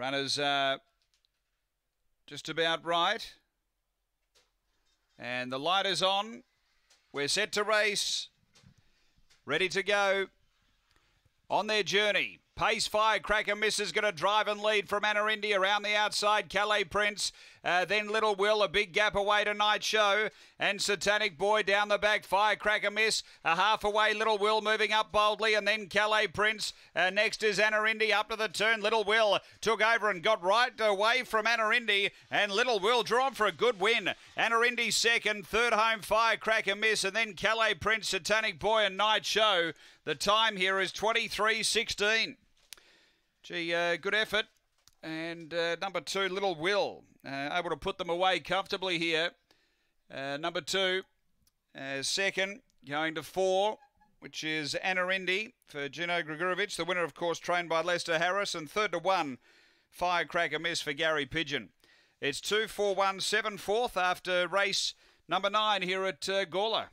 Runners uh, just about right. And the light is on. We're set to race. Ready to go. On their journey. Pace Firecracker misses going to drive and lead from Anna Indy around the outside. Calais Prince, uh, then Little Will, a big gap away to Night Show, and Satanic Boy down the back. Firecracker miss, a half away. Little Will moving up boldly, and then Calais Prince. Uh, next is Anna Indy up to the turn. Little Will took over and got right away from Anna Indy, and Little Will drawn for a good win. Anna Indy second, third home Firecracker miss, and then Calais Prince, Satanic Boy, and Night Show. The time here is 23.16. Gee, uh, good effort. And uh, number two, Little Will, uh, able to put them away comfortably here. Uh, number two, uh, second, going to four, which is Anarindi for Gino Gregorovic. The winner, of course, trained by Lester Harris. And third to one, Firecracker Miss for Gary Pigeon. It's two, four, one, seven, fourth after race number nine here at uh, Gawler.